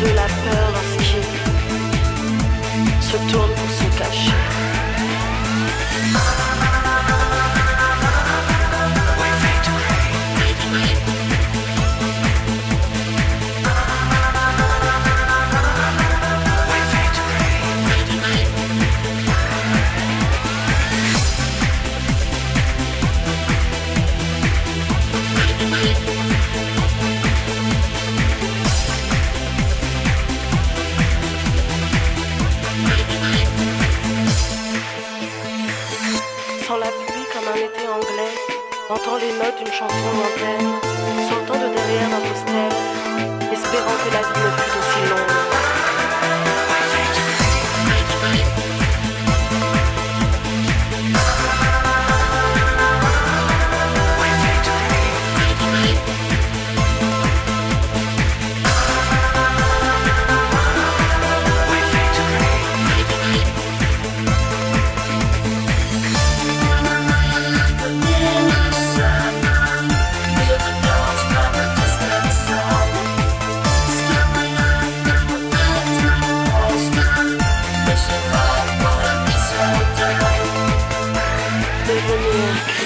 de la peur lorsqu'il se tourne pour se cacher. Les notes d'une chanson lointaine, sortant de derrière un poster, souvenir.